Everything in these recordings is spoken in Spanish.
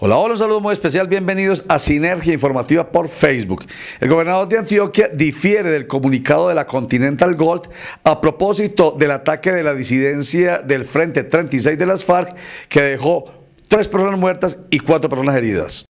Hola, hola, un saludo muy especial, bienvenidos a Sinergia Informativa por Facebook. El gobernador de Antioquia difiere del comunicado de la Continental Gold a propósito del ataque de la disidencia del Frente 36 de las FARC que dejó tres personas muertas y cuatro personas heridas.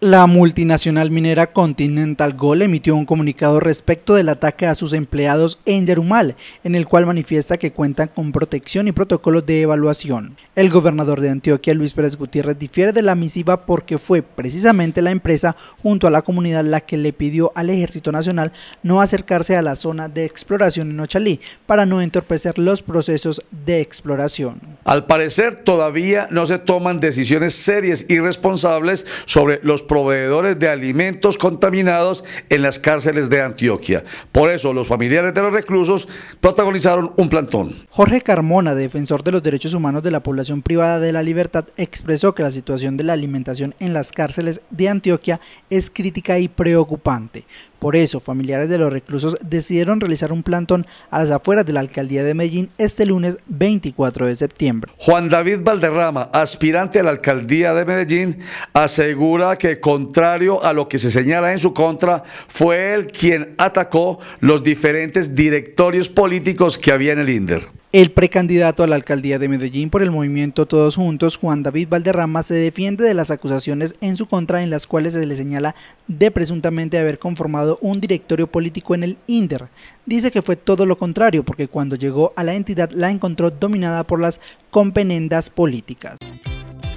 La multinacional minera Continental Gold emitió un comunicado respecto del ataque a sus empleados en Yarumal, en el cual manifiesta que cuentan con protección y protocolos de evaluación. El gobernador de Antioquia, Luis Pérez Gutiérrez, difiere de la misiva porque fue precisamente la empresa junto a la comunidad la que le pidió al Ejército Nacional no acercarse a la zona de exploración en Ochalí para no entorpecer los procesos de exploración. Al parecer todavía no se toman decisiones serias y responsables sobre los proveedores de alimentos contaminados en las cárceles de Antioquia. Por eso los familiares de los reclusos protagonizaron un plantón. Jorge Carmona, defensor de los derechos humanos de la población privada de la libertad, expresó que la situación de la alimentación en las cárceles de Antioquia es crítica y preocupante. Por eso, familiares de los reclusos decidieron realizar un plantón a las afueras de la alcaldía de Medellín este lunes 24 de septiembre. Juan David Valderrama, aspirante a la alcaldía de Medellín, asegura que contrario a lo que se señala en su contra, fue él quien atacó los diferentes directorios políticos que había en el INDER. El precandidato a la alcaldía de Medellín por el movimiento Todos Juntos, Juan David Valderrama, se defiende de las acusaciones en su contra en las cuales se le señala de presuntamente haber conformado un directorio político en el INDER. Dice que fue todo lo contrario porque cuando llegó a la entidad la encontró dominada por las compenendas políticas.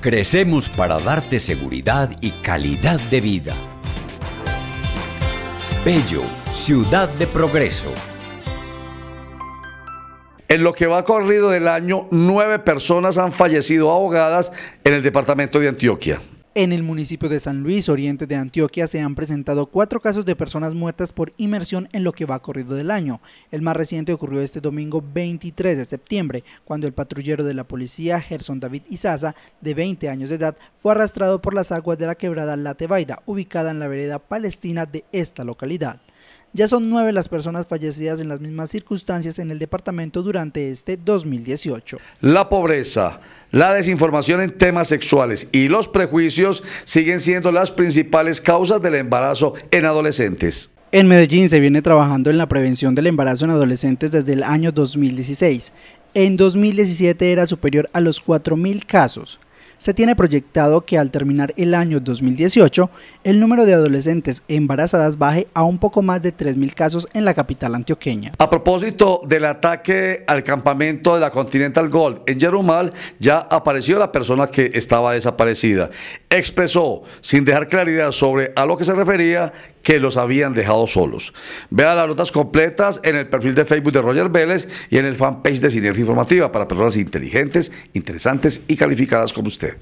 Crecemos para darte seguridad y calidad de vida. Bello, ciudad de progreso. En lo que va corrido del año, nueve personas han fallecido ahogadas en el departamento de Antioquia. En el municipio de San Luis, oriente de Antioquia, se han presentado cuatro casos de personas muertas por inmersión en lo que va corrido del año. El más reciente ocurrió este domingo 23 de septiembre, cuando el patrullero de la policía, Gerson David Izaza, de 20 años de edad, fue arrastrado por las aguas de la quebrada La Tebaida, ubicada en la vereda palestina de esta localidad. Ya son nueve las personas fallecidas en las mismas circunstancias en el departamento durante este 2018. La pobreza, la desinformación en temas sexuales y los prejuicios siguen siendo las principales causas del embarazo en adolescentes. En Medellín se viene trabajando en la prevención del embarazo en adolescentes desde el año 2016. En 2017 era superior a los 4.000 casos se tiene proyectado que al terminar el año 2018, el número de adolescentes embarazadas baje a un poco más de 3.000 casos en la capital antioqueña. A propósito del ataque al campamento de la Continental Gold en Yerumal, ya apareció la persona que estaba desaparecida. Expresó, sin dejar claridad sobre a lo que se refería, que los habían dejado solos. Vea las notas completas en el perfil de Facebook de Roger Vélez y en el fanpage de Sinergia Informativa para personas inteligentes, interesantes y calificadas como usted.